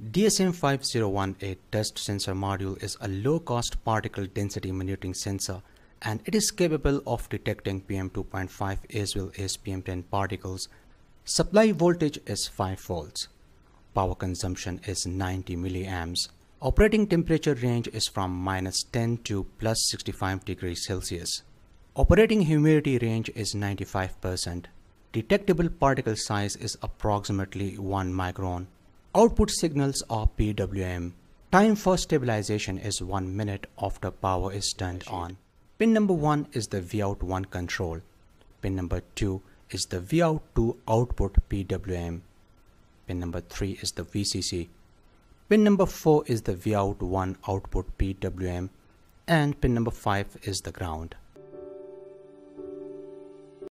DSM-501A dust sensor module is a low-cost particle density monitoring sensor and it is capable of detecting PM2.5 as well as PM10 particles. Supply voltage is 5 volts. Power consumption is 90 milliamps. Operating temperature range is from minus 10 to plus 65 degrees Celsius. Operating humidity range is 95%. Detectable particle size is approximately 1 micron. Output signals are PWM. Time for stabilization is 1 minute after power is turned on. Pin number 1 is the Vout1 control. Pin number 2 is the Vout2 output PWM. Pin number 3 is the VCC. Pin number 4 is the Vout1 output PWM and pin number 5 is the ground.